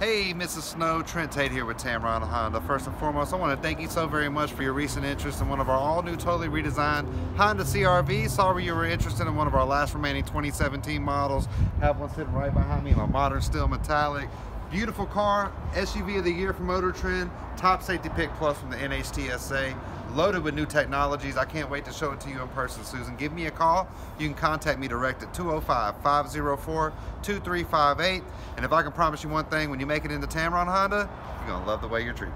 Hey, Mrs. Snow, Trent Tate here with Tameron Honda. First and foremost, I want to thank you so very much for your recent interest in one of our all-new, totally redesigned Honda CRV. Sorry you were interested in one of our last remaining 2017 models. Have one sitting right behind me, my modern steel metallic. Beautiful car, SUV of the year from Motor Trend, top safety pick plus from the NHTSA, loaded with new technologies. I can't wait to show it to you in person, Susan. Give me a call. You can contact me direct at 205-504-2358. And if I can promise you one thing, when you make it into Tameron Honda, you're gonna love the way you're treated.